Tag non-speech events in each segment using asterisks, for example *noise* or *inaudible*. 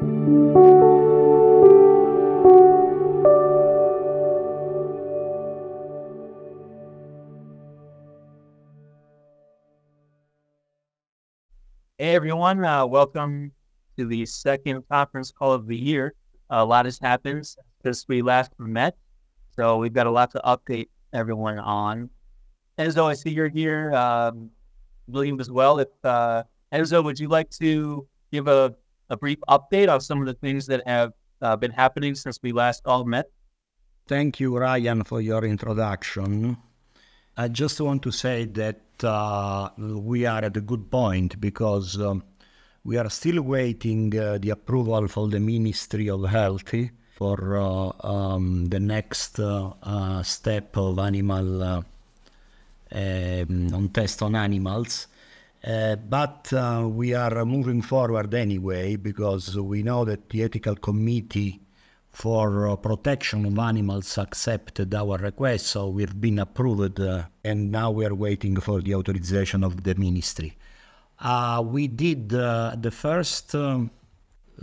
Hey everyone, uh, welcome to the second conference call of the year. a lot has happened since we last met, so we've got a lot to update everyone on. Enzo, I see you're here. Um, William as well. If uh, Enzo, would you like to give a, a brief update on some of the things that have uh, been happening since we last all met? Thank you, Ryan, for your introduction. I just want to say that uh, we are at a good point because um, we are still waiting uh, the approval from the Ministry of Health for uh, um, the next uh, uh, step of animal um, on test on animals. Uh, but uh, we are moving forward anyway because we know that the ethical committee for uh, protection of animals accepted our request, so we've been approved, uh, and now we are waiting for the authorization of the ministry. Uh, we did uh, the first um,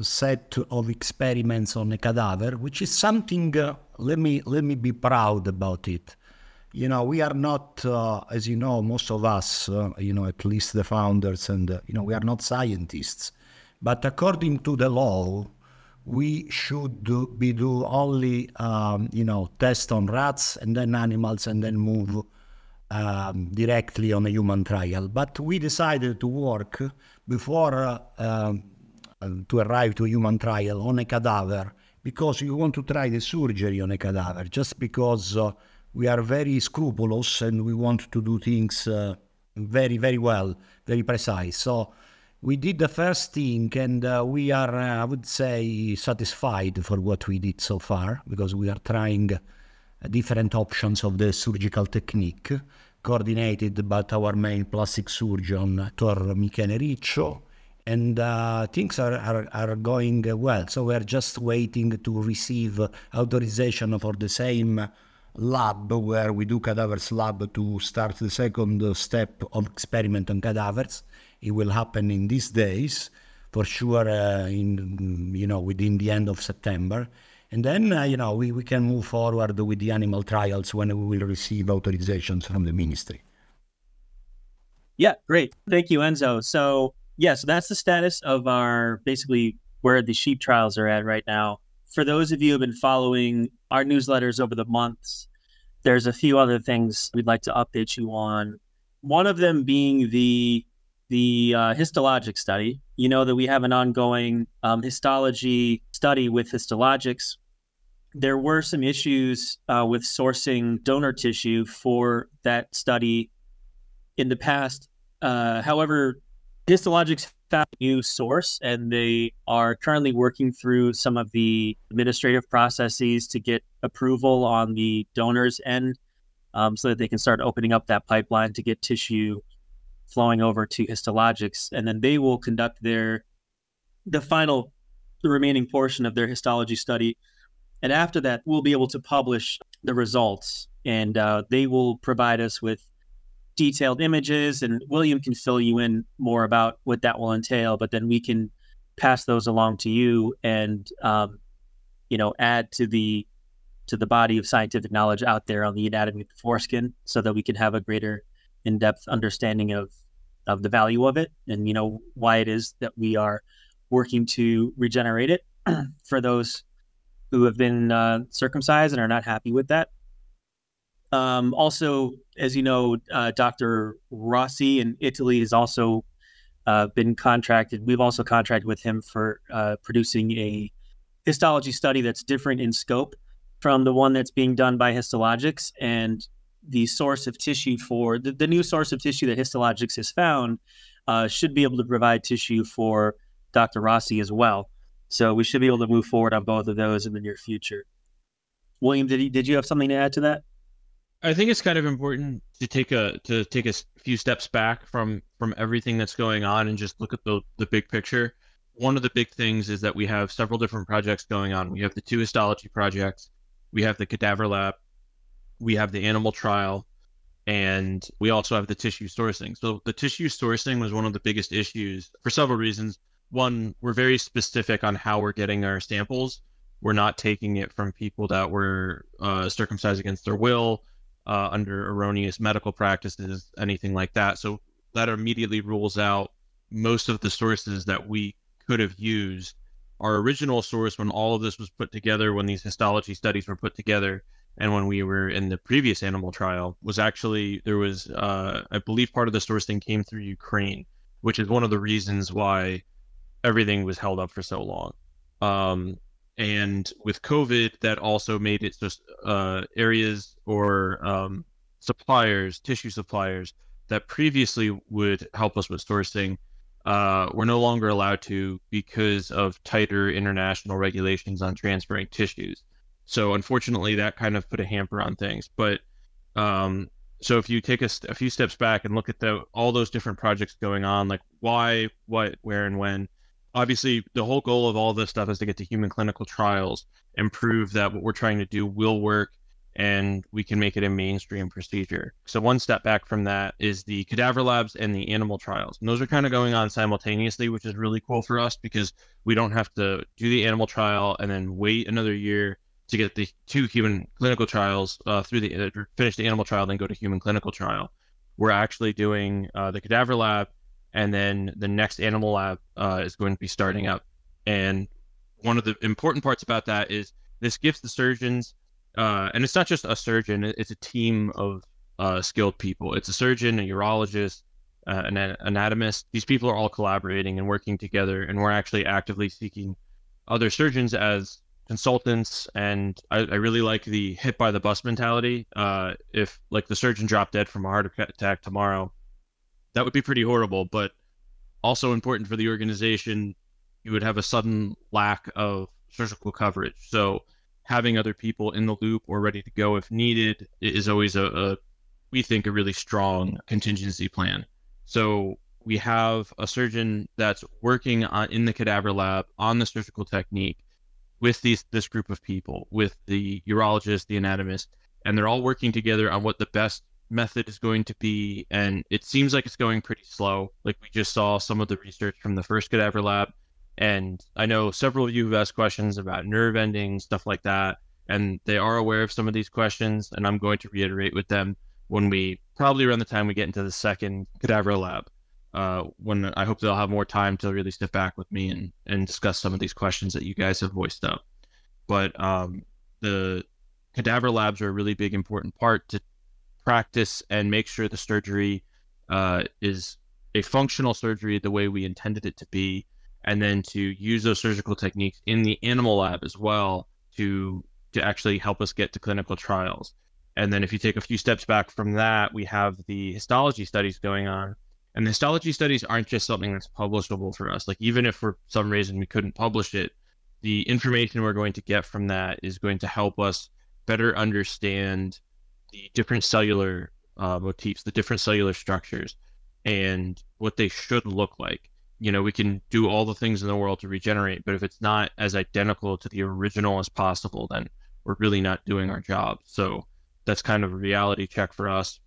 set of experiments on a cadaver, which is something. Uh, let me let me be proud about it. You know, we are not, uh, as you know, most of us, you know, at least the founders, and you know, we are not scientists. But according to the law, we should do, be do only um, you know test on rats and then animals and then move um, directly on a human trial. But we decided to work before uh, um, to arrive to a human trial on a cadaver because you want to try the surgery on a cadaver just because uh, we are very scrupulous and we want to do things uh, very very well, very precise. So we did the first thing and uh, we are, uh, I would say, satisfied for what we did so far because we are trying uh, different options of the surgical technique coordinated by our main plastic surgeon, Tor Michele Riccio. And uh, things are, are, are going well. So we're just waiting to receive authorization for the same lab where we do cadavers lab to start the second step of experiment on cadavers it will happen in these days, for sure. Uh, in you know within the end of September, and then uh, you know we, we can move forward with the animal trials when we will receive authorizations from the ministry. Yeah, great. Thank you, Enzo. So yeah, so that's the status of our basically where the sheep trials are at right now. For those of you who have been following our newsletters over the months, there's a few other things we'd like to update you on. One of them being the the uh, histologic study. You know that we have an ongoing um, histology study with HistologiX. There were some issues uh, with sourcing donor tissue for that study in the past. Uh, however, HistologiX found a new source and they are currently working through some of the administrative processes to get approval on the donors end um, so that they can start opening up that pipeline to get tissue flowing over to HistologiX, and then they will conduct their the final the remaining portion of their histology study. And after that, we'll be able to publish the results, and uh, they will provide us with detailed images. And William can fill you in more about what that will entail. But then we can pass those along to you, and um, you know, add to the to the body of scientific knowledge out there on the anatomy of the foreskin, so that we can have a greater in-depth understanding of of the value of it and you know why it is that we are working to regenerate it *clears throat* for those who have been uh, circumcised and are not happy with that. Um, also, as you know, uh, Dr. Rossi in Italy has also uh, been contracted. We've also contracted with him for uh, producing a histology study that's different in scope from the one that's being done by HistologiX. And the source of tissue for the, the new source of tissue that HistologiX has found uh, should be able to provide tissue for Dr. Rossi as well. So we should be able to move forward on both of those in the near future. William, did, he, did you have something to add to that? I think it's kind of important to take a to take a few steps back from from everything that's going on and just look at the the big picture. One of the big things is that we have several different projects going on. We have the two histology projects, we have the cadaver lab, we have the animal trial, and we also have the tissue sourcing. So the tissue sourcing was one of the biggest issues for several reasons. one, we're very specific on how we're getting our samples. We're not taking it from people that were uh, circumcised against their will, uh, under erroneous medical practices, anything like that. So that immediately rules out most of the sources that we could have used. Our original source, when all of this was put together, when these histology studies were put together, and when we were in the previous animal trial, was actually there was, uh, I believe, part of the sourcing came through Ukraine, which is one of the reasons why everything was held up for so long. Um, and with COVID, that also made it just uh, areas or um, suppliers, tissue suppliers that previously would help us with sourcing uh, we're no longer allowed to because of tighter international regulations on transferring tissues. So unfortunately, that kind of put a hamper on things. But um, so if you take a, a, few steps back and look at the all those different projects going on, like why, what, where, and when, obviously the whole goal of all this stuff is to get to human clinical trials and prove that what we're trying to do will work and we can make it a mainstream procedure. So one step back from that is the cadaver labs and the animal trials. And those are kind of going on simultaneously, which is really cool for us because we don't have to do the animal trial and then wait another year to get the two human clinical trials uh, through the uh, finish the animal trial, then go to human clinical trial. We're actually doing uh, the cadaver lab, and then the next animal lab uh, is going to be starting up. And one of the important parts about that is this gives the surgeons uh, and it's not just a surgeon; it's a team of uh, skilled people. It's a surgeon, a urologist, uh, an anatomist. These people are all collaborating and working together, and we're actually actively seeking other surgeons as consultants. And I, I really like the hit by the bus mentality. Uh, if like the surgeon dropped dead from a heart attack tomorrow, that would be pretty horrible. But also important for the organization, you would have a sudden lack of surgical coverage. So having other people in the loop or ready to go if needed is always a, a we think a really strong contingency plan. So we have a surgeon that's working on, in the cadaver lab on the surgical technique with these this group of people, with the urologist, the anatomist, and they're all working together on what the best method is going to be. And it seems like it's going pretty slow. Like we just saw some of the research from the first cadaver lab and I know several of you have asked questions about nerve endings, stuff like that. And they are aware of some of these questions. And I'm going to reiterate with them when we probably around the time we get into the second cadaver lab. Uh, when I hope they'll have more time to really step back with me and, and discuss some of these questions that you guys have voiced up. But um, the cadaver labs are a really big, important part to practice and make sure the surgery uh, is a functional surgery the way we intended it to be and then to use those surgical techniques in the animal lab as well to to actually help us get to clinical trials. And then if you take a few steps back from that, we have the histology studies going on. And the histology studies aren't just something that's publishable for us. Like even if for some reason we couldn't publish it, the information we're going to get from that is going to help us better understand the different cellular uh, motifs, the different cellular structures, and what they should look like you know, we can do all the things in the world to regenerate, but if it's not as identical to the original as possible, then we're really not doing our job. So that's kind of a reality check for us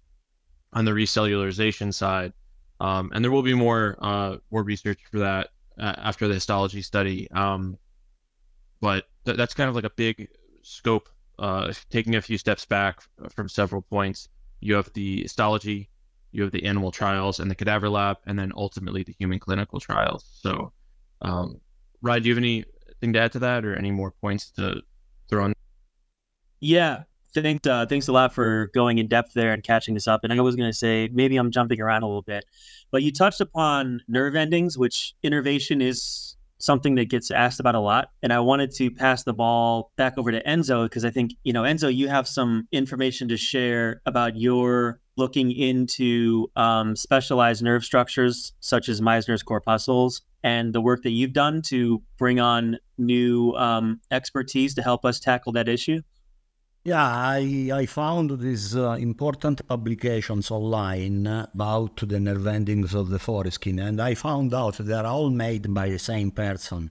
on the recellularization side. Um, and there will be more uh, more research for that uh, after the histology study. Um, but th- that's kind of like a big scope. Uh, taking a few steps back from several points, you have the histology you have the animal trials and the cadaver lab, and then ultimately the human clinical trials. So, um, Ryan, do you have anything to add to that, or any more points to throw on? Yeah, thanks. Uh, thanks a lot for going in depth there and catching us up. And I was going to say maybe I'm jumping around a little bit, but you touched upon nerve endings, which innervation is something that gets asked about a lot. And I wanted to pass the ball back over to Enzo because I think, you know, Enzo, you have some information to share about your looking into um, specialized nerve structures such as Meissner's corpuscles and the work that you've done to bring on new um, expertise to help us tackle that issue? Yeah, I, I found these uh, important publications online about the nerve endings of the foreskin, and I found out they're all made by the same person.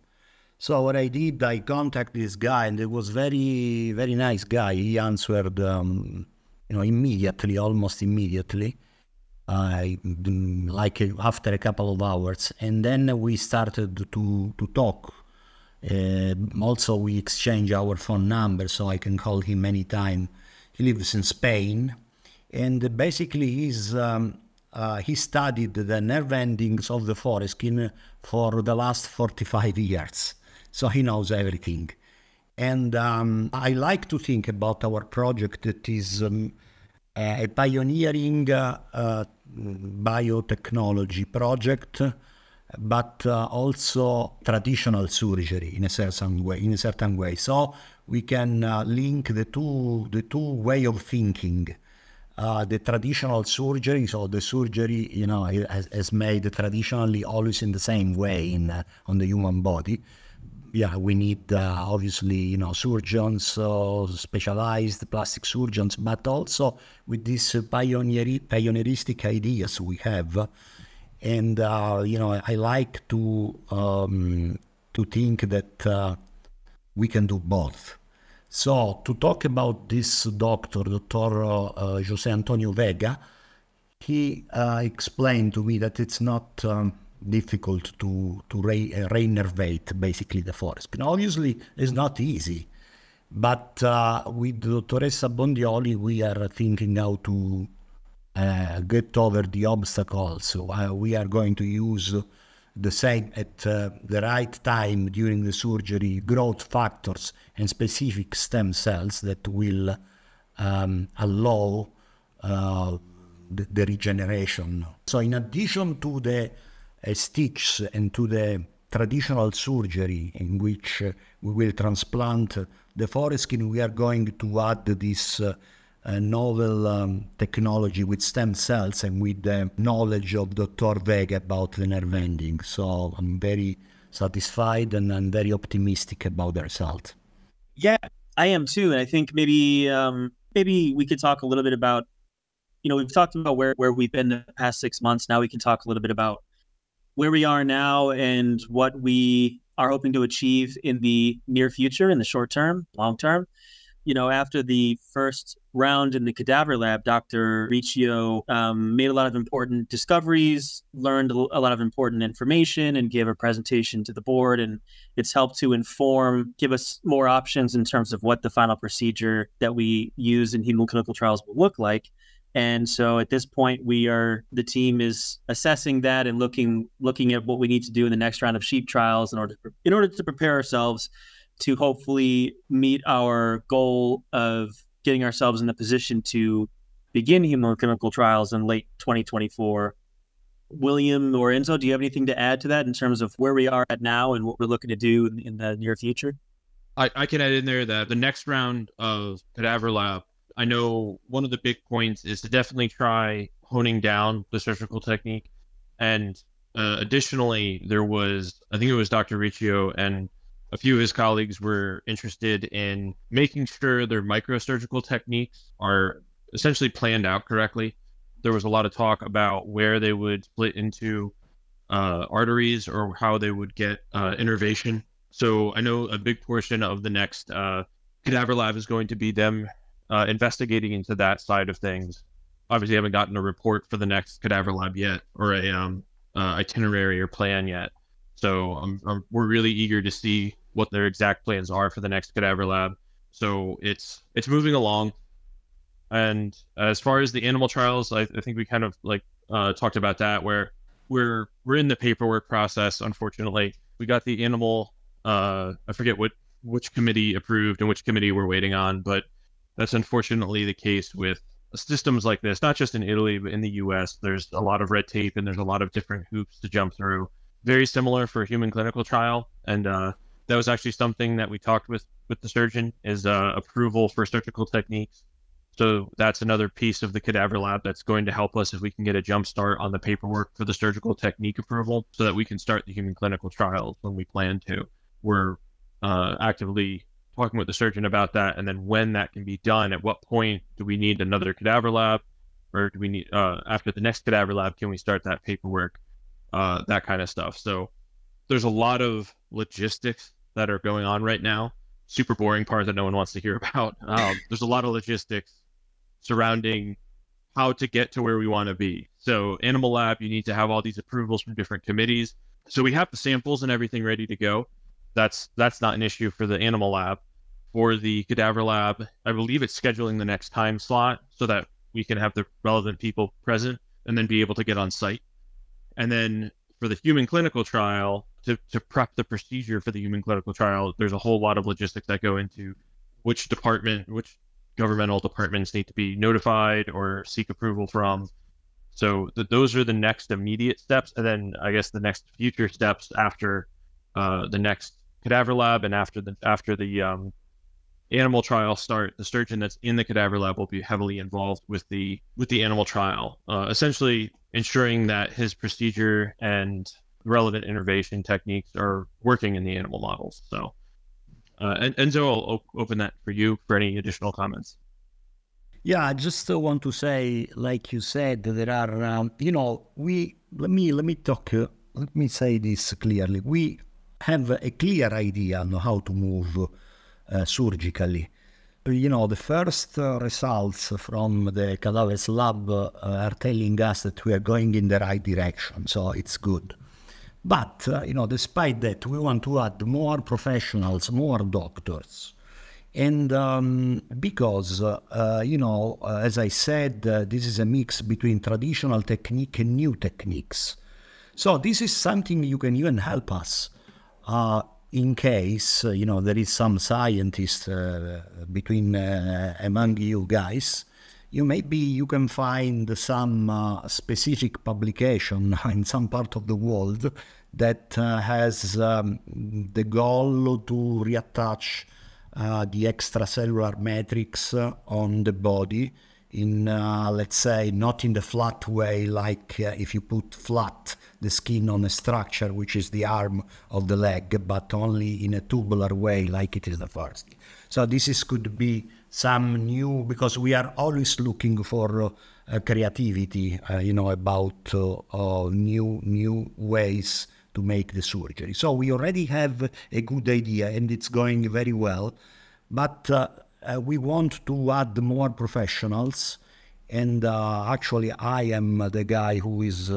So what I did, I contacted this guy, and it was very, very nice guy. He answered um, you know, immediately, almost immediately. uh, like after a couple of hours, and then we started to to talk. Uh, also, we exchange our phone number, so I can call him anytime. He lives in Spain, and basically he's um, uh, he studied the nerve endings of the foreskin for the last 45 *laughs* years, so he knows everything. And um, I like to think about our project that is um, a pioneering uh, uh, biotechnology project, but uh, also traditional surgery in a certain way. In a certain way, so we can uh, link the two the two way of thinking. Uh, the traditional surgery, so the surgery, you know, has, has made traditionally always in the same way in uh, on the human body. Yeah, we need uh, obviously, you know, surgeons, uh, specialized plastic surgeons, but also with these pioneer pioneeristic ideas we have, and uh, you know, I like to um, to think that we can do both. So, to talk about this doctor, Dr. Uh, Jose Antonio Vega, he uh, explained to me that it's not um, difficult to, to re- uh, reinnervate basically the foreskin. Obviously, it's not easy, but uh, with Dottoressa Bondioli, we are thinking how to uh, get over the obstacles. So, uh, we are going to use the same at uh, the right time during the surgery growth factors and specific stem cells that will um, allow uh, the, the, regeneration. So, in addition to the uh, stitches and to the traditional surgery in which uh, we will transplant the foreskin, we are going to add this a novel um, technology with stem cells and with the knowledge of Dr. Vega about the nerve ending. So I'm very satisfied and I'm very optimistic about the result. Yeah, I am too. And I think maybe um, maybe we could talk a little bit about, you know, we've talked about where, where we've been the past six months. Now we can talk a little bit about where we are now and what we are hoping to achieve in the near future, in the short term, long term you know, after the first round in the cadaver lab, Dr. Riccio um, made a lot of important discoveries, learned a lot of important information, and gave a presentation to the board. And it's helped to inform, give us more options in terms of what the final procedure that we use in human clinical trials will look like. And so at this point, we are the team is assessing that and looking looking at what we need to do in the next round of sheep trials in order in order to prepare ourselves to hopefully meet our goal of getting ourselves in a position to begin human clinical trials in late 2024. William or Enzo, do you have anything to add to that in terms of where we are at now and what we're looking to do in, in the near future? I, I can add in there that the next round of Cadaver Lab, I know one of the big points is to definitely try honing down the surgical technique. And uh, additionally, there was, I think it was Dr. Riccio and a few of his colleagues were interested in making sure their microsurgical techniques are essentially planned out correctly. There was a lot of talk about where they would split into uh, arteries or how they would get uh, innervation. So I know a big portion of the next uh, cadaver lab is going to be them uh, investigating into that side of things. Obviously, I haven't gotten a report for the next cadaver lab yet or a um, uh, itinerary or plan yet. So we're really eager to see what their exact plans are for the next cadaver lab. So it's it's moving along. And as far as the animal trials, I, I think we kind of like uh, talked about that where we're we're in the paperwork process. Unfortunately, we got the animal. Uh, I forget what which committee approved and which committee we're waiting on, but that's unfortunately the case with systems like this. Not just in Italy, but in the U.S. There's a lot of red tape and there's a lot of different hoops to jump through. Very similar for human clinical trial, and uh, that was actually something that we talked with with the surgeon is uh, approval for surgical techniques. So that's another piece of the cadaver lab that's going to help us if we can get a jump start on the paperwork for the surgical technique approval, so that we can start the human clinical trials when we plan to. We're uh, actively talking with the surgeon about that, and then when that can be done, at what point do we need another cadaver lab, or do we need uh, after the next cadaver lab can we start that paperwork, uh, that kind of stuff. So there's a lot of logistics that are going on right now. Super boring part that no one wants to hear *laughs* about. Um, there's a lot of logistics surrounding how to get to where we want to be. So, Animal Lab, you need to have all these approvals from different committees. So we have the samples and everything ready to go. That's that's not an issue for the Animal Lab. For the Cadaver Lab, I believe it's scheduling the next time slot so that we can have the relevant people present and then be able to get on site. And then for the human clinical trial, to, to prep the procedure for the human clinical trial, there's a whole lot of logistics that go into which department, which governmental departments need to be notified or seek approval from. So those are the next immediate steps, and then I guess the next future steps after uh, the next cadaver lab and after the after the um, animal trial start, the surgeon that's in the cadaver lab will be heavily involved with the with the animal trial, uh, essentially ensuring that his procedure and relevant intervention techniques are working in the animal models. So, uh, and Enzo, I'll open that for you for any additional comments. Yeah, I just want to say, like you said, there are, um, you know, we let me let me talk. Uh, let me say this clearly. We have a clear idea on how to move surgically. You know, the first uh, results from the cadavers lab uh, are telling us that we are going in the right direction, so it's good. But, you know, despite that, we want to add more professionals, more doctors. And um, because, uh, you know, uh, as I said, uh, this is a mix between traditional technique and new techniques. So this is something you can even help us uh, in case, uh, you know, there is some scientist between among you guys you maybe you can find some uh, specific publication *laughs* in some part of the world that uh, has um, the goal to reattach uh, the extracellular matrix uh, on the body in uh, let's say not in the flat way like uh, if you put flat the skin on a structure which is the arm of the leg but only in a tubular way like it is the first. So this is could be some new because we are always looking for uh, creativity uh, you know about uh, uh, new new ways to make the surgery. So we already have a good idea and it's going very well but uh, we want to add more professionals and actually i am the guy who is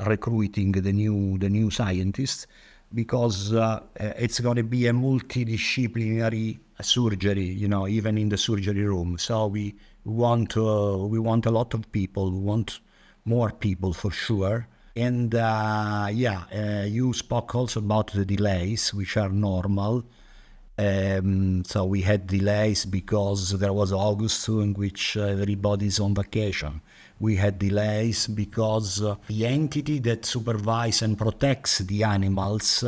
recruiting the new the new scientists because it's going to be a multidisciplinary surgery, you know, even in the surgery room. So we want uh, we want a lot of people. We want more people for sure. And uh, yeah, uh, you spoke also about the delays, which are normal. Um, so we had delays because there was August in which everybody's on vacation. We had delays because uh, the entity that supervises and protects the animals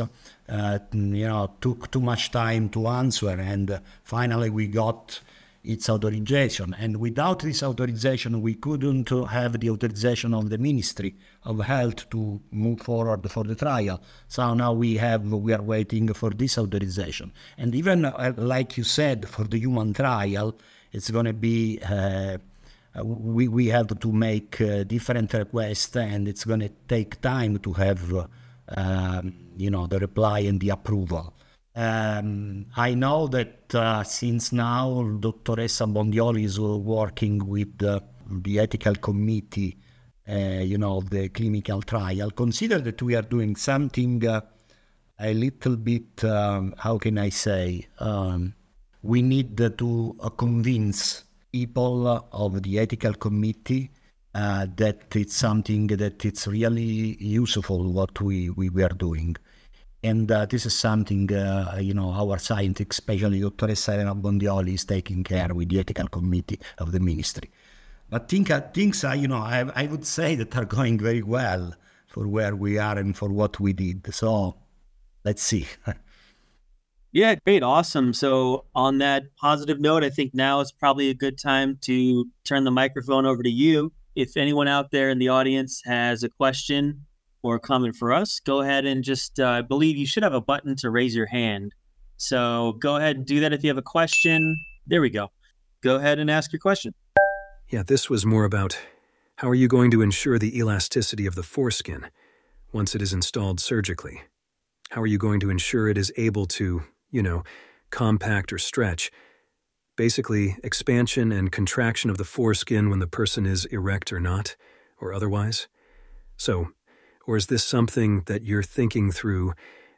uh, you know, took too much time to answer, and uh, finally we got its authorization. And without this authorization, we couldn't have the authorization of the Ministry of Health to move forward for the trial. So now we have, we are waiting for this authorization. And even uh, like you said, for the human trial, it's going to be. Uh, we, we have to make uh, different requests and it's going to take time to have um, you know, the reply and the approval. Um, I know that uh, since now Dottoressa Bondioli is working with the, the ethical committee, uh, you know, the clinical trial. Consider that we are doing something uh, a little bit, um, how can I say, um, we need to uh, convince people of the ethical committee uh, that it's something that it's really useful what we, we were doing. And uh, this is something, uh, you know, our scientists, especially Dr. Elena Bondioli, is taking care with the ethical committee of the ministry. But think, uh, things, are, you know, I, I would say that are going very well for where we are and for what we did. So let's see. *laughs* yeah, great. Awesome. So, on that positive note, I think now is probably a good time to turn the microphone over to you if anyone out there in the audience has a question or comment for us, go ahead and just, uh, I believe you should have a button to raise your hand. So go ahead and do that if you have a question. There we go. Go ahead and ask your question. Yeah, this was more about how are you going to ensure the elasticity of the foreskin once it is installed surgically? How are you going to ensure it is able to, you know, compact or stretch Basically, expansion and contraction of the foreskin when the person is erect or not, or otherwise. So, or is this something that you're thinking through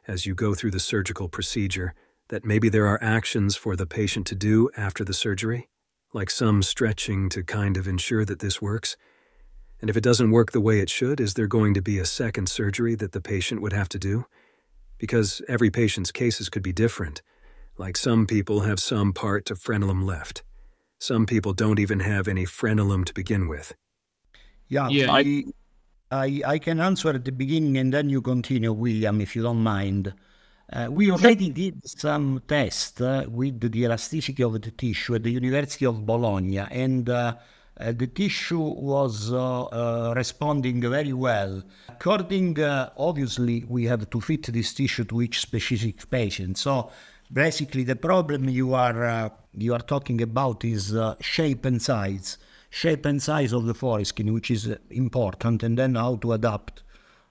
as you go through the surgical procedure, that maybe there are actions for the patient to do after the surgery? Like some stretching to kind of ensure that this works? And if it doesn't work the way it should, is there going to be a second surgery that the patient would have to do? Because every patient's cases could be different. Like some people have some part of frenulum left. Some people don't even have any frenulum to begin with. Yeah, Yeah, I, I, I can answer at the beginning and then you continue, William, if you don't mind. Uh, we already did some tests uh, with the elasticity of the tissue at the University of Bologna, and uh, uh, the tissue was uh, uh, responding very well. According, obviously, we have to fit this tissue to each specific patient. So basically, the problem you are uh, you are talking about is uh, shape and size, shape and size of the foreskin, which is important, and then how to adapt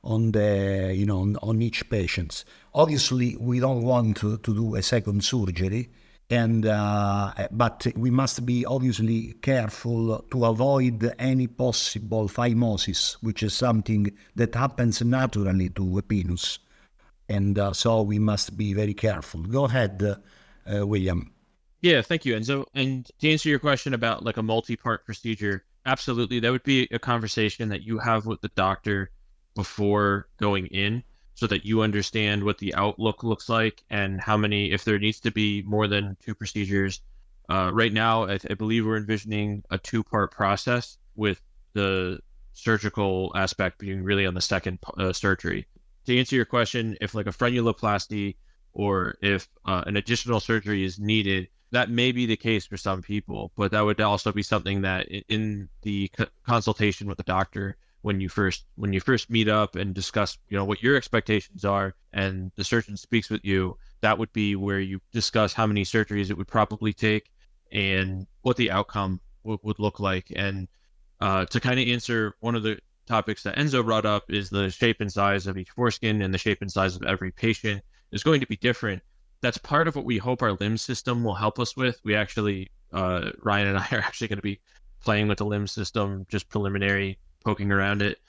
on the you know on, on each patient. Obviously, we don't want to, to do a second surgery, and uh, but we must be obviously careful to avoid any possible phimosis, which is something that happens naturally to a penis, and uh, so we must be very careful. Go ahead, uh, William. Yeah, thank you, Enzo. And to answer your question about like a multi-part procedure, absolutely, that would be a conversation that you have with the doctor before going in, so that you understand what the outlook looks like and how many, if there needs to be more than two procedures. Uh, right now, I, I believe we're envisioning a two-part process with the surgical aspect being really on the second uh, surgery. To answer your question, if like a frenuloplasty or if uh, an additional surgery is needed, that may be the case for some people, but that would also be something that in the co- consultation with the doctor when you first when you first meet up and discuss you know what your expectations are and the surgeon speaks with you that would be where you discuss how many surgeries it would probably take and what the outcome w- would look like. And uh, to kind of answer one of the topics that enzo brought up is the shape and size of each foreskin and the shape and size of every patient is going to be different that's part of what we hope our LIMS system will help us with. We actually, uh, Ryan and *laughs* I are actually going to be playing with the LIMS system, just preliminary, poking around it.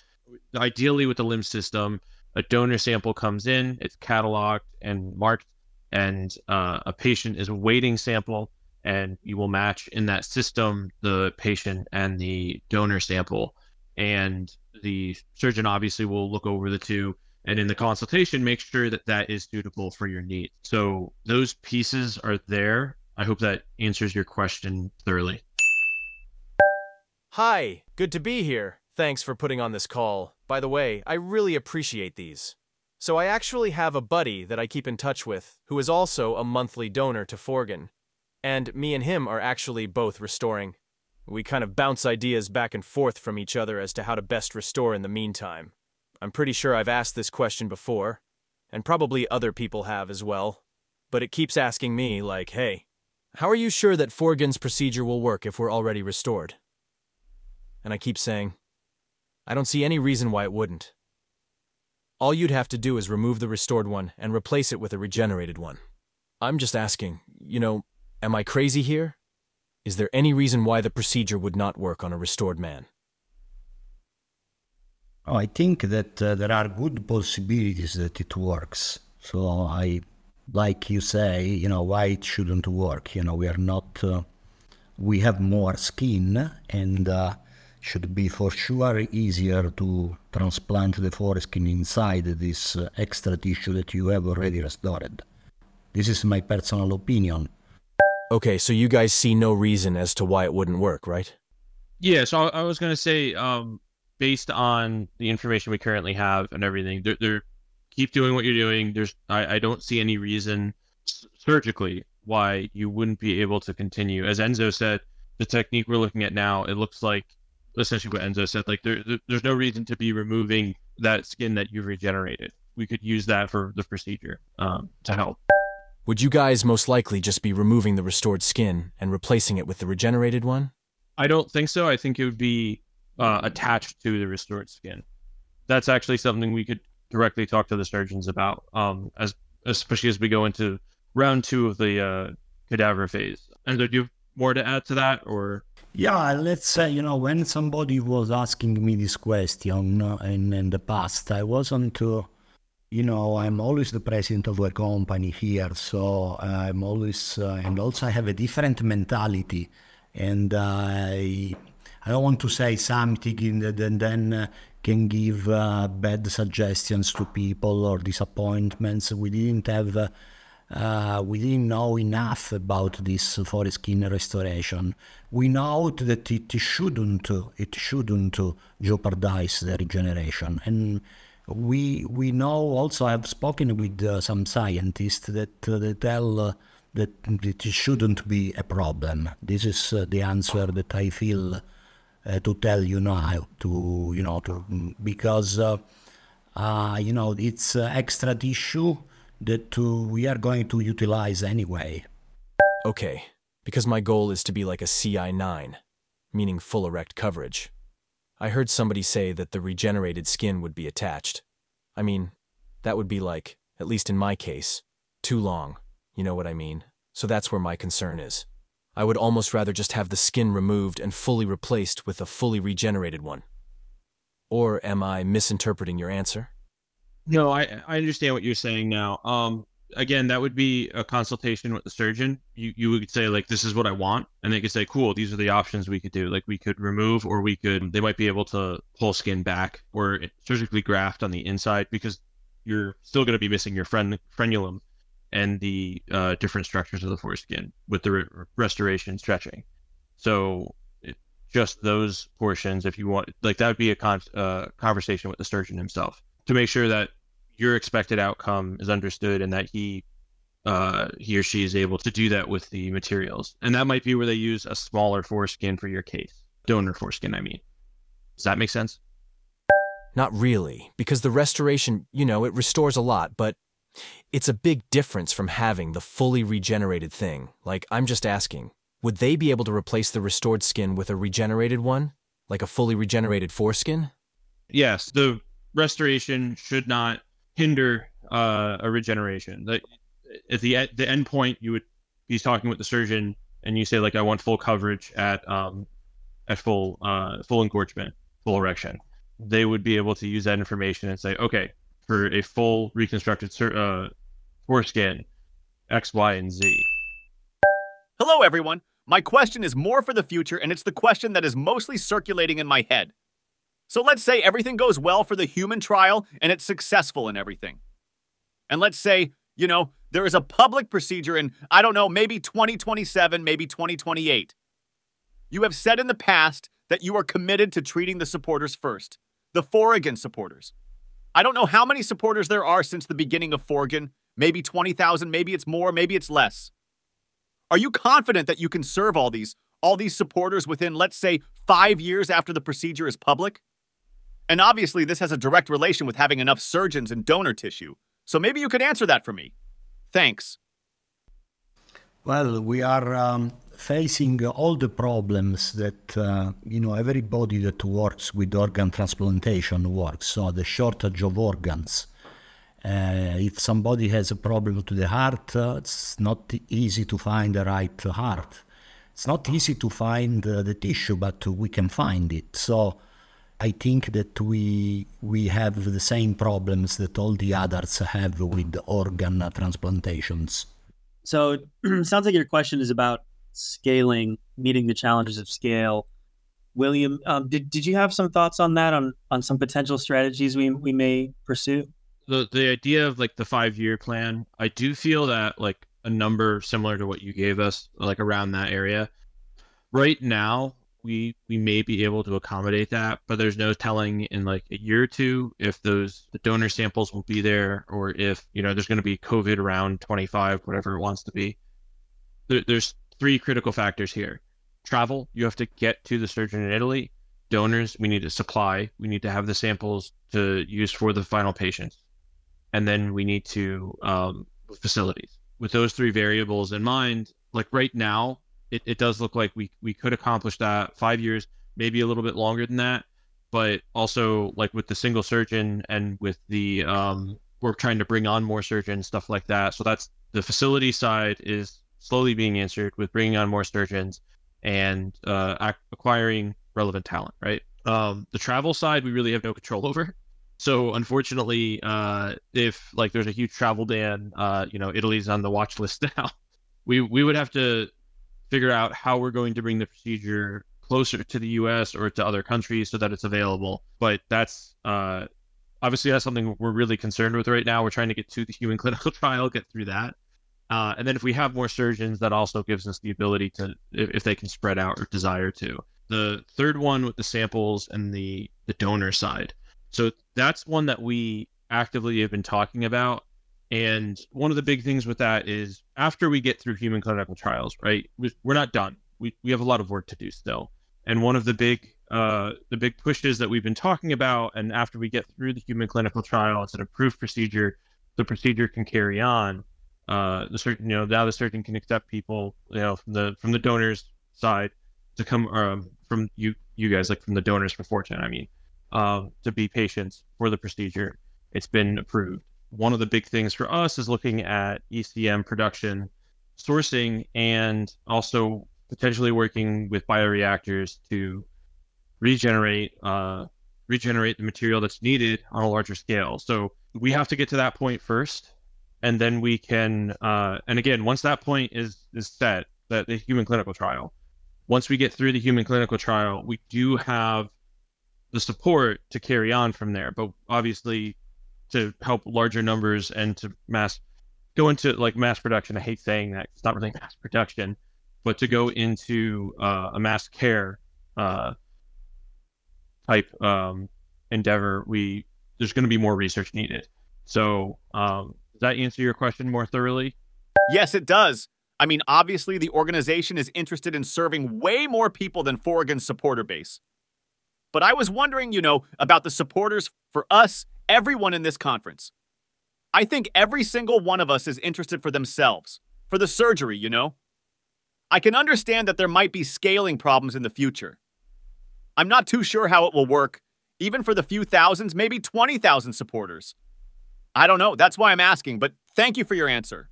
Ideally, with the LIMS system, a donor sample comes in, it's cataloged and marked, and uh, a patient is a waiting sample, and you will match in that system the patient and the donor sample. And the surgeon obviously will look over the two and in the consultation make sure that that is suitable for your needs so those pieces are there i hope that answers your question thoroughly Hi, good to be here. Thanks for putting on this call. By the way, I really appreciate these. So, I actually have a buddy that I keep in touch with who is also a monthly donor to Foregen. And me and him are actually both restoring. We kind of bounce ideas back and forth from each other as to how to best restore in the meantime. I'm pretty sure I've asked this question before, and probably other people have as well. But it keeps asking me, like, hey, how are you sure that Foregen's procedure will work if we're already restored? And I keep saying, I don't see any reason why it wouldn't. All you'd have to do is remove the restored one and replace it with a regenerated one. I'm just asking, you know, am I crazy here? Is there any reason why the procedure would not work on a restored man? Oh, I think that uh, there are good possibilities that it works. So I, like you say, you know, why it shouldn't work. You know, we are not, uh, we have more skin and uh, should be for sure easier to transplant the foreskin inside this uh, extra tissue that you have already restored. This is my personal opinion. Okay, so you guys see no reason as to why it wouldn't work, right? yeah so i, I was going to say um, based on the information we currently have and everything they're, they're keep doing what you're doing there's I, I don't see any reason surgically why you wouldn't be able to continue as enzo said the technique we're looking at now it looks like essentially what enzo said like there, there there's no reason to be removing that skin that you've regenerated we could use that for the procedure um, to help Would you guys most likely just be removing the restored skin and replacing it with the regenerated one? I don't think so. I think it would be uh, attached to the restored skin. That's actually something we could directly talk to the surgeons about, um, as especially as we go into round two of the uh, cadaver phase. And do you have more to add to that, or yeah, let's say you know when somebody was asking me this question uh, in in the past, I wasn't. Uh, you know, I'm always the president of a company here, so I'm always, uh, and also I have a different mentality, and I, I don't want to say something and then uh, can give uh, bad suggestions to people or disappointments. We didn't have, uh, uh, we didn't know enough about this forest foreskin restoration. We know that it shouldn't, it shouldn't jeopardize the regeneration, and we we know also I've spoken with uh, some scientists that uh, they tell that it shouldn't be a problem. This is the answer that I feel Uh, to tell you now. To you know to mm, because uh, uh, you know it's uh, extra tissue that we are going to utilize anyway. Okay, because my goal is to be like a CI9, meaning full erect coverage. I heard somebody say that the regenerated skin would be attached. I mean, that would be like, at least in my case, too long. You know what I mean? So that's where my concern is. I would almost rather just have the skin removed and fully replaced with a fully regenerated one. Or am I misinterpreting your answer? No, I I understand what you're saying now. Um, again, that would be a consultation with the surgeon. You you would say like, this is what I want, and they could say, cool, these are the options we could do. Like we could remove, or we could. They might be able to pull skin back or surgically graft on the inside because you're still going to be missing your fren- frenulum and the uh, different structures of the foreskin with the re- restoration stretching. So it, just those portions, if you want, like that would be a con- uh, conversation with the surgeon himself to make sure that your expected outcome is understood and that he uh, he or she is able to do that with the materials. And that might be where they use a smaller foreskin for your case, donor foreskin, I mean. Does that make sense? Not really, because the restoration, you know, it restores a lot, but it's a big difference from having the fully regenerated thing. Like, I'm just asking, would they be able to replace the restored skin with a regenerated one? Like a fully regenerated foreskin? Yes, the restoration should not hinder uh, a regeneration. The, at the the end point, you would be talking with the surgeon, and you say like, "I want full coverage at um, at full uh, full engorgement, full erection." They would be able to use that information and say, "Okay, for a full reconstructed uh, foreskin, X, Y, and Z." Hello, everyone. My question is more for the future, and it's the question that is mostly circulating in my head. So let's say everything goes well for the human trial and it's successful in everything. And let's say, you know, there is a public procedure in, I don't know, maybe 2027, maybe 2028. You have said in the past that you are committed to treating the supporters first, the Foregen supporters. I don't know how many supporters there are since the beginning of Foregen, maybe 20,000, maybe it's more, maybe it's less. Are you confident that you can serve all these, all these supporters within, let's say, five years after the procedure is public? And obviously, this has a direct relation with having enough surgeons and donor tissue. So maybe you could answer that for me. Thanks. Well, we are um, facing all the problems that, uh, you know, everybody that works with organ transplantation works. So the shortage of organs. Uh, if somebody has a problem to the heart, uh, it's not easy to find the right heart. It's not easy to find uh, the tissue, but we can find it. So I think that we we have the same problems that all the others have with organ transplantations. So it *clears throat* sounds like your question is about scaling, meeting the challenges of scale. William, um, did, did you have some thoughts on that, on, on some potential strategies we, we may pursue? The, the idea of like the five year plan, I do feel that like a number similar to what you gave us, like around that area. Right now, we we may be able to accommodate that, but there's no telling in like a year or two if those the donor samples will be there or if you know there's going to be COVID around 25, whatever it wants to be. There, there's three critical factors here: travel, you have to get to the surgeon in Italy. Donors, we need to supply, we need to have the samples to use for the final patients, and then we need to um, facilities. With those three variables in mind, like right now, it, it does look like we we could accomplish that five years, maybe a little bit longer than that. But also like with the single surgeon and with the um, we're trying to bring on more surgeons, stuff like that. So that's the facility side is slowly being answered with bringing on more surgeons and uh, ac- acquiring relevant talent. Right. Um, the travel side, we really have no control over. So unfortunately, uh, if like there's a huge travel ban, uh, you know, Italy's on the watch list *laughs* now. We we would have to figure out how we're going to bring the procedure closer to the U.S. or to other countries so that it's available. But that's uh, obviously that's something we're really concerned with right now. We're trying to get to the human *laughs* clinical trial, get through that. Uh, and then if we have more surgeons, that also gives us the ability to, if, they can spread out or desire to. The third one with the samples and the the donor side. So that's one that we actively have been talking about. And one of the big things with that is after we get through human clinical trials, right? We're not done. We, we have a lot of work to do still. And one of the big uh, the big pushes that we've been talking about, and after we get through the human clinical trial, it's an approved procedure. The procedure can carry on. Uh, the certain, you know, now the surgeon can accept people, you know, from the from the donors side to come um, from you you guys, like from the donors for Fortune. I mean, uh, to be patients for the procedure. It's been approved. One of the big things for us is looking at ECM production sourcing and also potentially working with bioreactors to regenerate uh, regenerate the material that's needed on a larger scale. So we have to get to that point first, and then we can. Uh, and again, once that point is is set, that the human clinical trial. Once we get through the human clinical trial, we do have the support to carry on from there. But obviously, to help larger numbers and to mass go into like mass production. I hate saying that; it's not really *laughs* mass production, but to go into uh, a mass care uh, type um, endeavor, we there's going to be more research needed. So, um, that answer your question more thoroughly? Yes, it does. I mean, obviously, the organization is interested in serving way more people than Foregen's supporter base. But I was wondering, you know, about the supporters for us, everyone in this conference. I think every single one of us is interested for themselves, for the surgery, you know? I can understand that there might be scaling problems in the future. I'm not too sure how it will work, even for the few thousands, maybe 20,000 supporters. I don't know. That's why I'm asking, but thank you for your answer.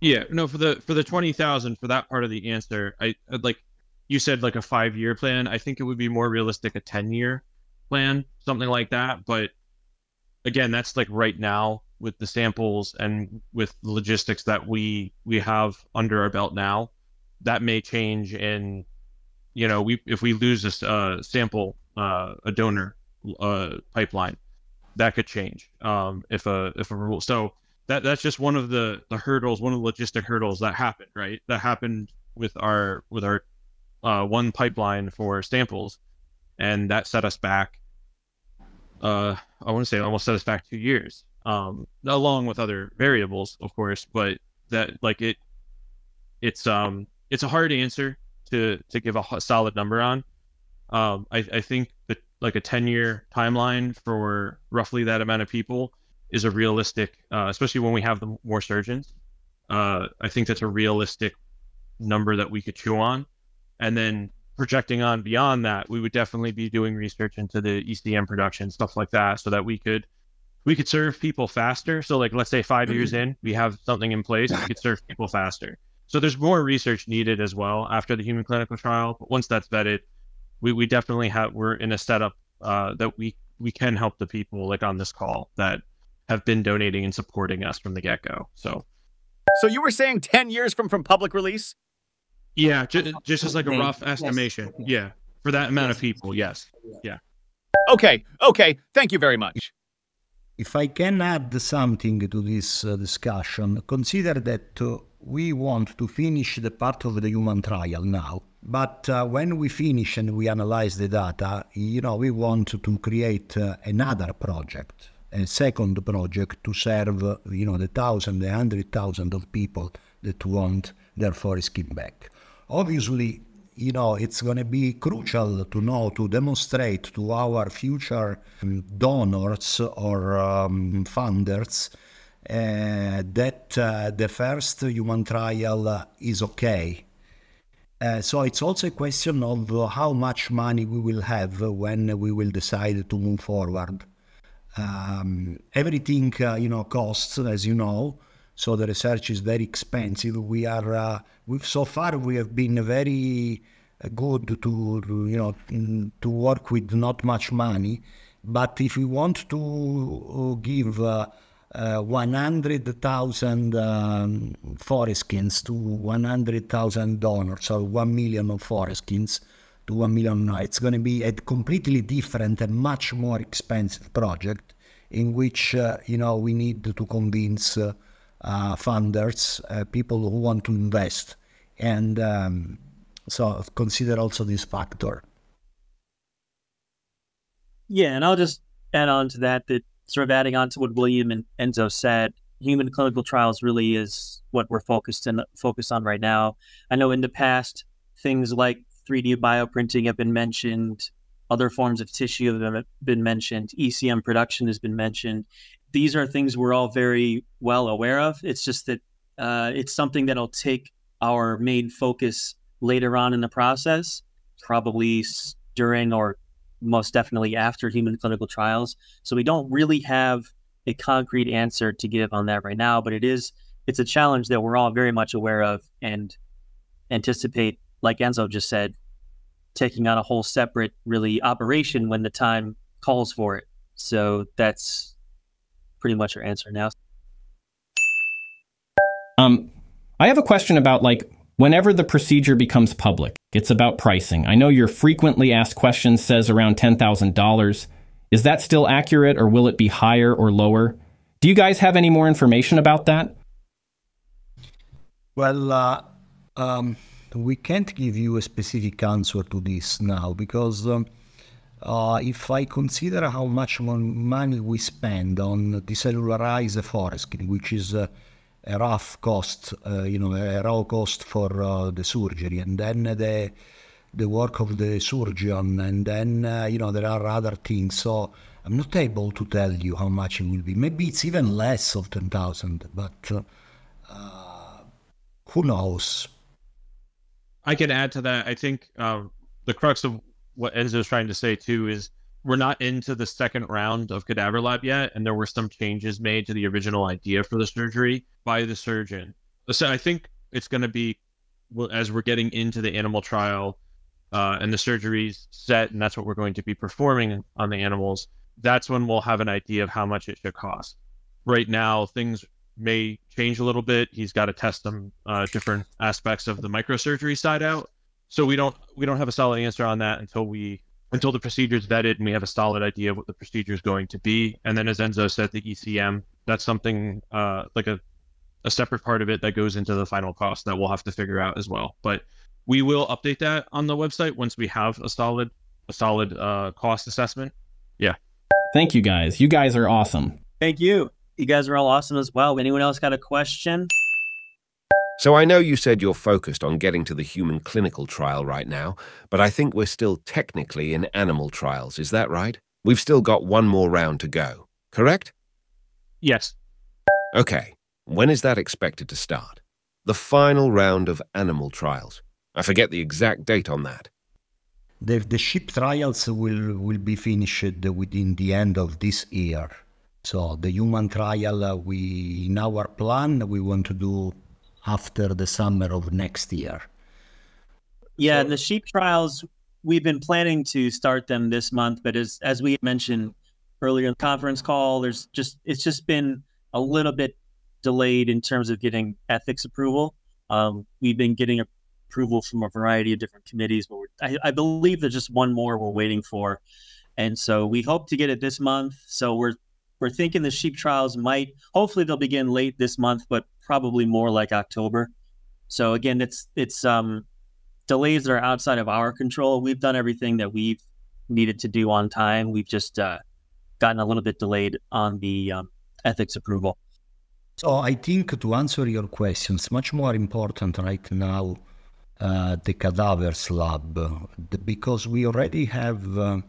Yeah, no, for the for the 20,000 for that part of the answer, I like you said like a five year plan. I think it would be more realistic a 10 year plan, something like that. But again, that's like right now with the samples and with the logistics that we we have under our belt now. That may change in, you know, we if we lose this uh, sample, uh, a donor uh, pipeline, that could change. Um, if a if a rule so that that's just one of the the hurdles, one of the logistic hurdles that happened, right? That happened with our with our uh, one pipeline for samples, and that set us back. Uh, I want to say almost set us back two years, um, along with other variables, of course. But that like it, it's um, it's a hard answer to to give a solid number on. Um, I, I think that like a 10 year timeline for roughly that amount of people is a realistic, uh, especially when we have the more surgeons. Uh, I think that's a realistic number that we could chew on and then projecting on beyond that, we would definitely be doing research into the ECM production, stuff like that, so that we could we could serve people faster. So like let's say five years in, we have something in place, we could serve people faster. So there's more research needed as well after the human clinical trial. But once that's vetted, we, we definitely have we're in a setup uh, that we we can help the people like on this call that have been donating and supporting us from the get go. So So you were saying 10 years from from public release? Yeah, just, just as like a rough estimation. Yeah, for that amount of people, yes. Yeah. Okay, okay. Thank you very much. If I can add something to this uh, discussion, consider that uh, we want to finish the part of the human trial now. But uh, when we finish and we analyze the data, you know, we want to create uh, another project, a second project to serve, you know, the thousand, the hundred thousand of people that want their forest foreskin back. Obviously, you know, it's going to be crucial to know, to demonstrate to our future um, donors or um, funders uh, that uh, the first human trial is okay. Uh, so it's also a question of how much money we will have when we will decide to move forward. Um, everything, uh, you know, costs, as you know. So the research is very expensive. We are, uh, we've so far we have been very uh, good to, you know, to work with not much money. But if we want to uh, give uh, uh, 100,000 um, foreskins to 100,000 donors, or 1 million of foreskins to 1 million, no, it's going to be a completely different and much more expensive project in which, uh, you know, we need to convince uh, uh, funders, uh, people who want to invest. And um, so consider also this factor. Yeah, and I'll just add on to that that sort of adding on to what William and Enzo said, human clinical trials really is what we're focused in focused on right now. I know in the past things like 3D bioprinting have been mentioned, other forms of tissue have been mentioned, ECM production has been mentioned. These are things we're all very well aware of. It's just that uh, it's something that'll take our main focus later on in the process, probably during or most definitely after human clinical trials. So we don't really have a concrete answer to give on that right now, but it is it's a challenge that we're all very much aware of and anticipate, like Enzo just said, taking on a whole separate really operation when the time calls for it. So that's pretty much our answer now. Um, I have a question about like whenever the procedure becomes public, it's about pricing. I know your frequently asked questions says around $10,000. Is that still accurate or will it be higher or lower? Do you guys have any more information about that? Well, uh, um, we can't give you a specific answer to this now because um, uh, if I consider how much money we spend on decellularize foreskin, which is uh, a rough cost, uh, you know, a raw cost for uh, the surgery, and then the the work of the surgeon, and then uh, you know there are other things. So I'm not able to tell you how much it will be. Maybe it's even less of ten thousand, but who knows? I can add to that. I think the crux of what Enzo is trying to say too is we're not into the second round of cadaver lab yet, and there were some changes made to the original idea for the surgery by the surgeon. So I think it's going to be as we're getting into the animal trial uh, and the surgery's set, and that's what we're going to be performing on the animals. That's when we'll have an idea of how much it should cost. Right now, things may change a little bit. He's got to test some uh, different aspects of the microsurgery side out. So we don't we don't have a solid answer on that until we until the procedure is vetted and we have a solid idea of what the procedure is going to be. And then, as Enzo said, the ECM, that's something uh, like a, a separate part of it that goes into the final cost that we'll have to figure out as well. But we will update that on the website once we have a solid a solid uh, cost assessment. Yeah. Thank you guys. You guys are awesome. Thank you. You guys are all awesome as well. Anyone else got a question? So I know you said you're focused on getting to the human clinical trial right now, but I think we're still technically in animal trials, is that right? We've still got one more round to go, correct? Yes. Okay. When is that expected to start? The final round of animal trials. I forget the exact date on that. The, the sheep trials will, will be finished within the end of this year. So the human trial, uh, we in our plan, we want to do after the summer of next year. Yeah, so, the sheep trials, we've been planning to start them this month, but as as we mentioned earlier in the conference call, there's just it's just been a little bit delayed in terms of getting ethics approval. Um, we've been getting approval from a variety of different committees, but I, I believe there's just one more we're waiting for, and so we hope to get it this month. So we're we're thinking the sheep trials might hopefully they'll begin late this month, but probably more like October. So again, it's it's um, delays that are outside of our control. We've done everything that we've needed to do on time. We've just uh, gotten a little bit delayed on the um, ethics approval. So I think to answer your questions, much more important right now uh, the cadavers lab because we already have. Uh,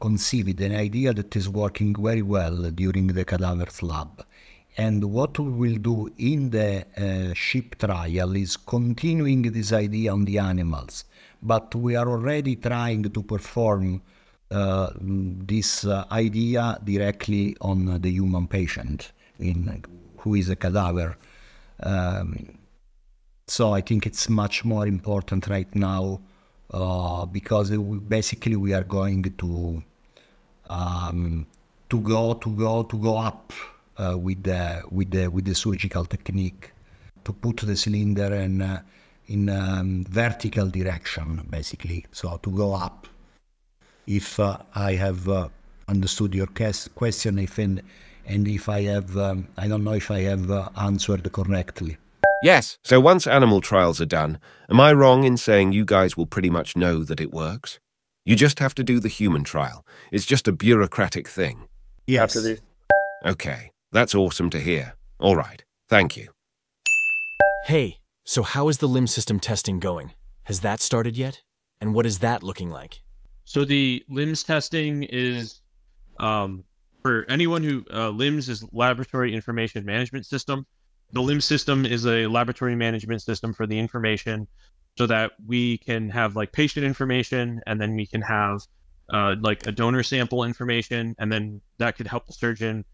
conceived an idea that is working very well during the cadavers lab. And what we will do in the uh, sheep trial is continuing this idea on the animals, but we are already trying to perform uh, this uh, idea directly on the human patient, in, who is a cadaver. Um, so I think it's much more important right now uh, because we, basically we are going to um, to go to go to go up uh, with the with the with the surgical technique to put the cylinder in uh, in um, vertical direction basically so to go up if uh, I have uh, understood your question if and, and if I have um, I don't know if I have uh, answered correctly Yes. So once animal trials are done, am I wrong in saying you guys will pretty much know that it works? You just have to do the human trial. It's just a bureaucratic thing. Yes. Okay. That's awesome to hear. All right. Thank you. Hey, so how is the LIMS system testing going? Has that started yet? And what is that looking like? So the LIMS testing is um, for anyone who uh, LIMS is laboratory information management system. The LIMS system is a laboratory management system for the information so that we can have like patient information and then we can have uh, like a donor sample information and then that could help the surgeon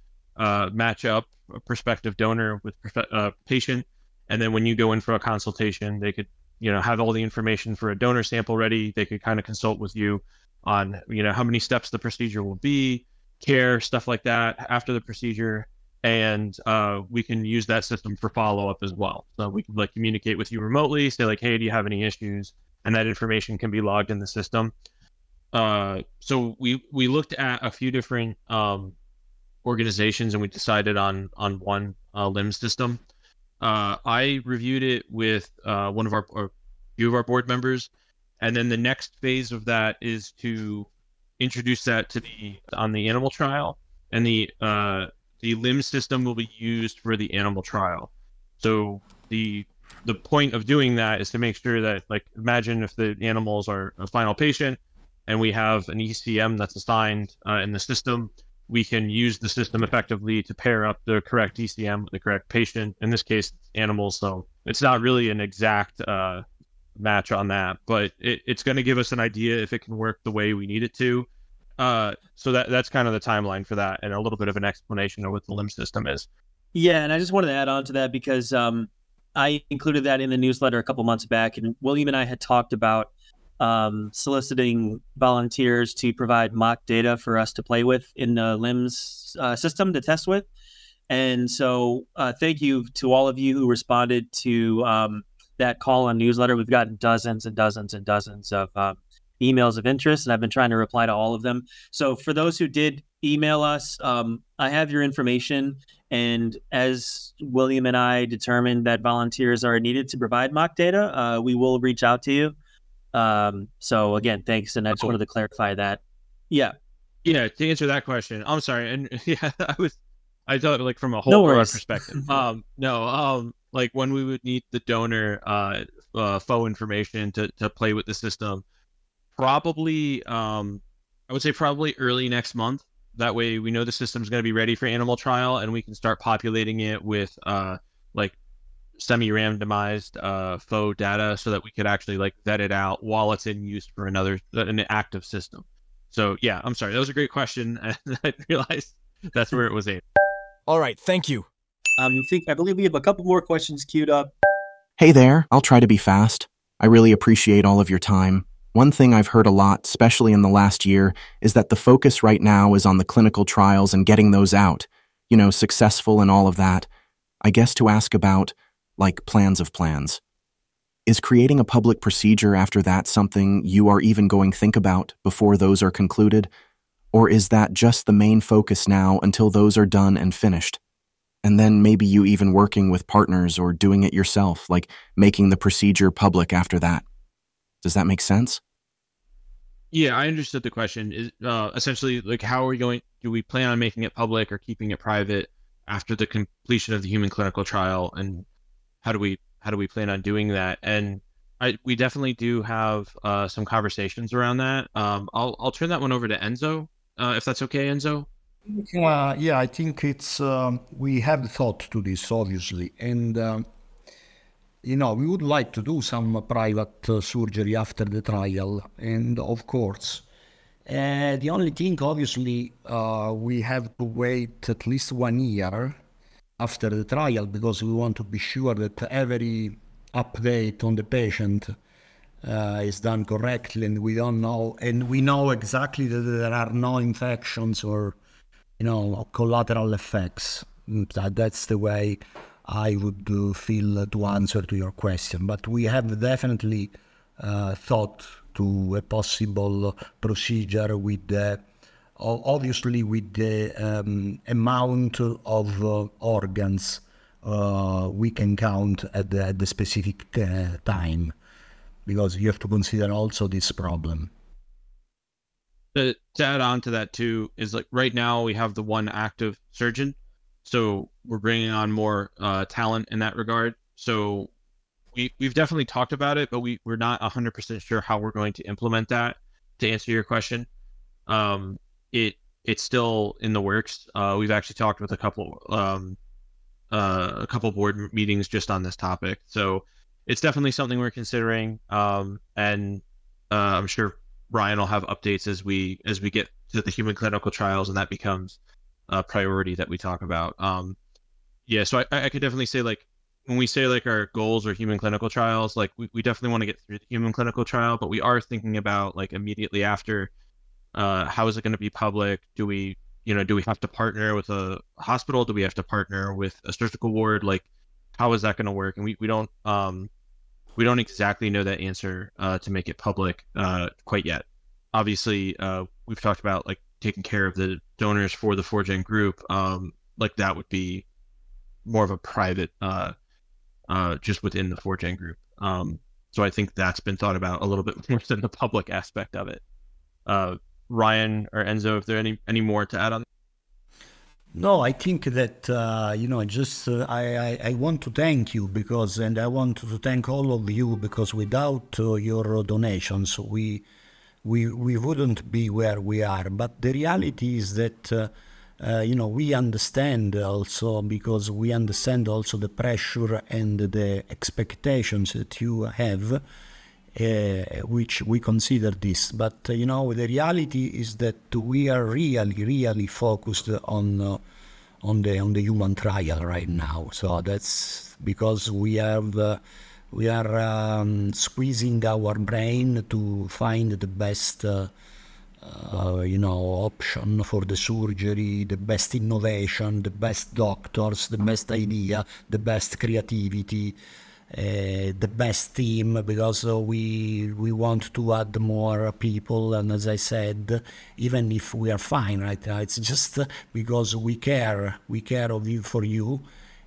uh, match up a prospective donor with uh, patient and then when you go in for a consultation they could you know have all the information for a donor sample ready they could kind of consult with you on you know how many steps the procedure will be care stuff like that after the procedure and uh, we can use that system for follow up as well. So we can like communicate with you remotely, say like, hey, do you have any issues? And that information can be logged in the system. Uh, so we we looked at a few different um, organizations and we decided on on one uh, LIMS system. Uh, I reviewed it with uh, one of our or few of our board members, and then the next phase of that is to introduce that to the on the animal trial and the uh, the LIMS system will be used for the animal trial. So the the point of doing that is to make sure that like imagine if the animals are a final patient and we have an ECM that's assigned uh, in the system, we can use the system effectively to pair up the correct ECM with the correct patient. In this case, animals. So it's not really an exact uh, match on that, but it, it's going to give us an idea if it can work the way we need it to. Uh, so that that's kind of the timeline for that, and a little bit of an explanation of what the LIMS system is. Yeah, and I just wanted to add on to that because um, I included that in the newsletter a couple months back, and William and I had talked about um, soliciting volunteers to provide mock data for us to play with in the LIMS uh, system to test with. And so, uh, thank you to all of you who responded to um, that call on newsletter. We've gotten dozens and dozens and dozens of um, emails of interest, and I've been trying to reply to all of them. So for those who did email us, um, I have your information. And as William and I determined that volunteers are needed to provide mock data, uh, we will reach out to you. Um, so again, thanks. And I just wanted to clarify that. Yeah. Yeah. To answer that question, I'm sorry. And *laughs* yeah, I was, I thought like from a whole no perspective. *laughs* um, no, um, like when we would need the donor, uh, uh, faux information to, to play with the system, probably um, I would say probably early next month. That way we know the system's going to be ready for animal trial and we can start populating it with uh, like semi-randomized uh, faux data so that we could actually like vet it out while it's in use for another an active system. So yeah, I'm sorry. That was a great question. *laughs* I realized that's where it was aimed. All right, thank you. Um, I think I believe we have a couple more questions queued up. Hey there. I'll try to be fast. I really appreciate all of your time. One thing I've heard a lot, especially in the last year, is that the focus right now is on the clinical trials and getting those out, you know, successful and all of that. I guess to ask about, like, plans of plans. Is creating a public procedure after that something you are even going think about before those are concluded? Or is that just the main focus now until those are done and finished? And then maybe you even working with partners or doing it yourself, like making the procedure public after that. Does that make sense? Yeah, I understood the question. Is uh, essentially like how are we going? Do we plan on making it public or keeping it private after the completion of the human clinical trial? And how do we how do we plan on doing that? And I we definitely do have uh, some conversations around that. Um, I'll I'll turn that one over to Enzo uh, if that's okay, Enzo. Uh, yeah, I think it's um, we have thought to this obviously, and um, you know, we would like to do some private uh, surgery after the trial, and of course, uh, the only thing, obviously, uh, we have to wait at least one year after the trial because we want to be sure that every update on the patient uh, is done correctly and we don't know and we know exactly that there are no infections or you know collateral effects. That, that's the way i would uh, feel to answer to your question. But we have definitely uh, thought to a possible procedure with the obviously with the um, amount of uh, organs uh, we can count at the, at the specific time because you have to consider also this problem. To, to add on to that too is like right now we have the one active surgeon so we're bringing on more uh, talent in that regard. So we, we've definitely talked about it but we, we're not 100% sure how we're going to implement that to answer your question. Um, it it's still in the works. Uh, we've actually talked with a couple um, uh, a couple board meetings just on this topic, so it's definitely something we're considering. Um, and uh, I'm sure Ryan will have updates as we as we get to the human clinical trials, and that becomes a priority that we talk about. Um, yeah, so I, I could definitely say like when we say like our goals are human clinical trials, like we, we definitely want to get through the human clinical trial, but we are thinking about like immediately after uh, how is it going to be public? Do we, you know, do we have to partner with a hospital? Do we have to partner with a surgical ward? Like, how is that going to work? And we, we don't um, we don't exactly know that answer uh, to make it public uh, quite yet. Obviously, uh, we've talked about like taking care of the donors for the Foregen group. Um, like that would be more of a private, uh, uh, just within the Foregen group. Um, so I think that's been thought about a little bit *laughs* more than the public aspect of it. Uh, Ryan or Enzo, if there any any more to add on. No, I think that uh, you know, just uh, I, I, I want to thank you because, and I want to thank all of you because without uh, your donations, we we we wouldn't be where we are. But the reality is that. Uh, uh, you know, we understand also because we understand also the pressure and the expectations that you have uh, which we consider this. But uh, you know, the reality is that we are really, really focused on uh, on the on the human trial right now. So that's because we have. Uh, we are um, squeezing our brain to find the best, uh, uh, you know, option for the surgery, the best innovation, the best doctors, the best idea, the best creativity. Uh, the best team because uh, we we want to add more people. And as I said even if we are fine right now it's just because we care we care of you for you.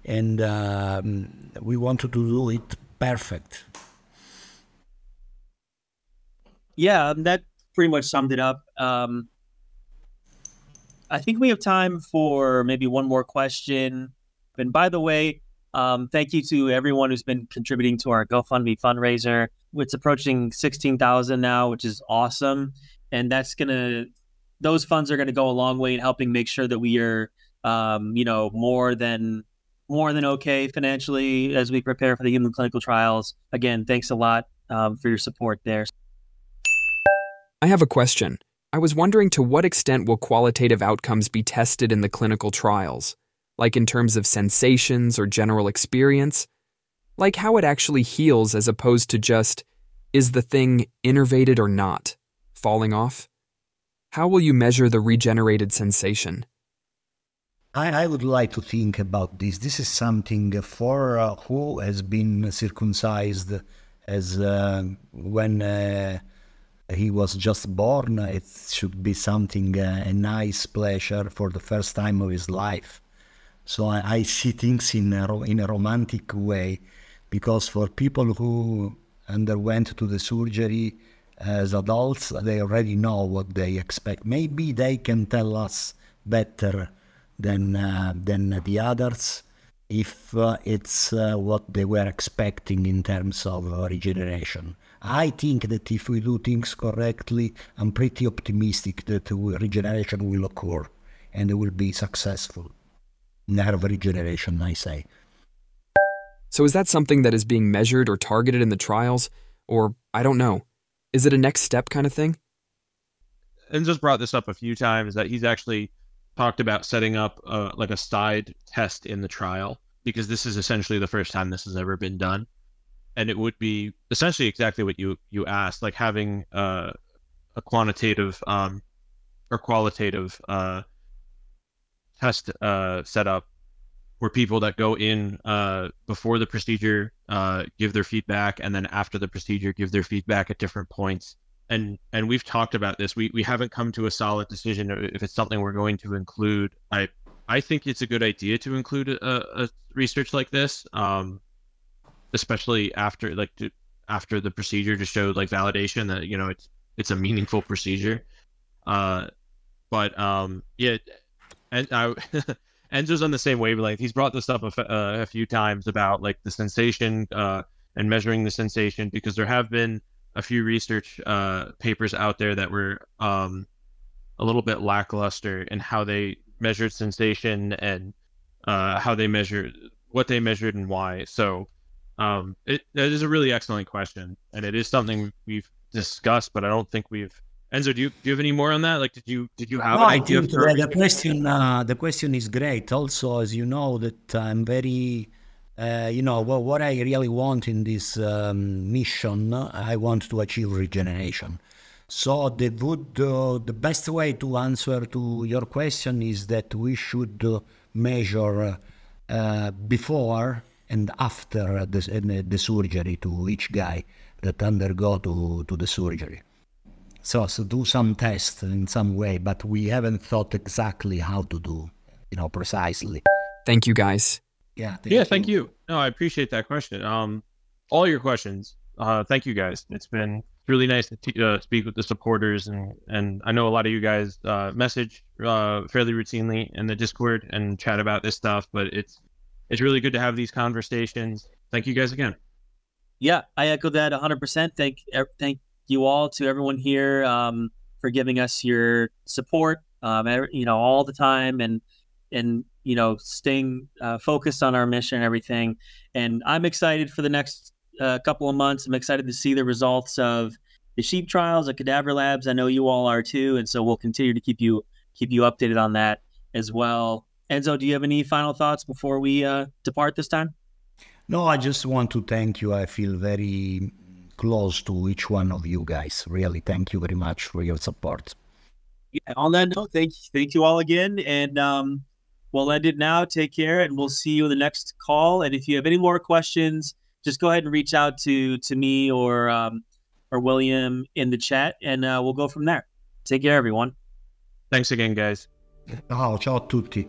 And um, we wanted to do it perfect. Yeah um, that pretty much summed it up. Um, I think we have time for maybe one more question. And by the way um, thank you to everyone who's been contributing to our GoFundMe fundraiser. It's approaching 16,000 now, which is awesome. And that's going to, those funds are going to go a long way in helping make sure that we are, um, you know, more than, more than okay financially as we prepare for the human clinical trials. Again, thanks a lot um, for your support there. I have a question. I was wondering to what extent will qualitative outcomes be tested in the clinical trials? Like in terms of sensations or general experience, like how it actually heals as opposed to just, is the thing innervated or not, falling off? How will you measure the regenerated sensation? I, I would like to think about this. This is something for uh, who has been circumcised as uh, when uh, he was just born. It should be something, uh, a nice pleasure for the first time of his life. So I, I see things in a, in a romantic way because for people who underwent to the surgery as adults, they already know what they expect. Maybe they can tell us better than uh, than the others if uh, it's uh, what they were expecting in terms of regeneration. I think that if we do things correctly, I'm pretty optimistic that regeneration will occur and it will be successful nerve regeneration, I say. So is that something that is being measured or targeted in the trials? Or, I don't know, is it a next step kind of thing? Enzo's brought this up a few times that he's actually talked about setting up uh, like a side test in the trial because this is essentially the first time this has ever been done, and it would be essentially exactly what you you asked, like having uh, a quantitative um, or qualitative uh, test uh, set up where people that go in uh, before the procedure uh, give their feedback and then after the procedure give their feedback at different points. And and we've talked about this. We we haven't come to a solid decision if it's something we're going to include. I i think it's a good idea to include a, a research like this um especially after like to, after the procedure to show like validation that you know it's it's a meaningful procedure. Uh but um yeah and i *laughs* Enzo's on the same wavelength. He's brought this up a, uh, a few times about like the sensation uh, and measuring the sensation because there have been a few research uh, papers out there that were um, a little bit lackluster in how they measured sensation and uh, how they measured what they measured and why. So um, it, it is a really excellent question, and it is something we've discussed, but I don't think we've Enzo, do you do you have any more on that? Like, did you did you have? No, I think the, the question uh, the question is great. Also, as you know, that I'm very, uh, you know, what, what I really want in this um, mission, I want to achieve regeneration. So the would uh, the best way to answer to your question is that we should uh, measure uh, before and after the, the surgery to each guy that undergo to, to the surgery. So, so do some tests in some way, but we haven't thought exactly how to do, you know, precisely. Thank you, guys. Yeah. Thank yeah. You. Thank you. No, I appreciate that question. Um, all your questions. Uh, thank you guys. It's been really nice to t- uh, speak with the supporters, and and I know a lot of you guys uh, message uh, fairly routinely in the Discord and chat about this stuff. But it's it's really good to have these conversations. Thank you guys again. Yeah, I echo that 100%. Thank thank you all to everyone here um, for giving us your support, um, you know, all the time and and you know staying uh, focused on our mission and everything. And I'm excited for the next uh, couple of months. I'm excited to see the results of the sheep trials at Cadaver Labs. I know you all are too, and so we'll continue to keep you keep you updated on that as well. Enzo, do you have any final thoughts before we uh, depart this time? No, I just want to thank you. I feel very close to each one of you guys. Really, thank you very much for your support. Yeah, on that note, thank thank you all again, and um, we'll end it now. Take care, and we'll see you in the next call. And if you have any more questions, just go ahead and reach out to to me or um, or William in the chat, and uh, we'll go from there. Take care, everyone. Thanks again, guys. Ciao, ciao a tutti.